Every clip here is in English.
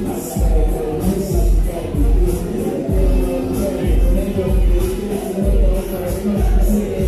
Thank you.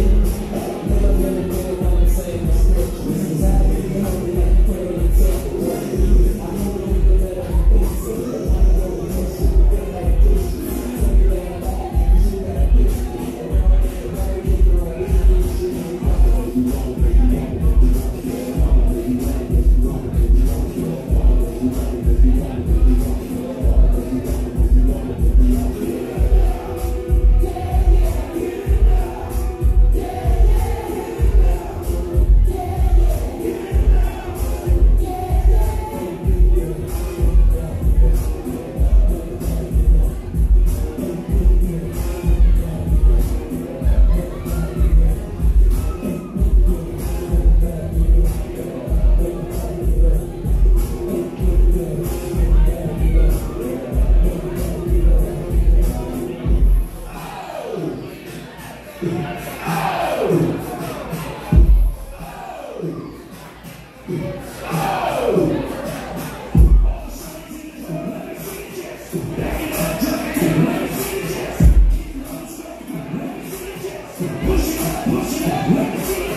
Push it, push it, push it.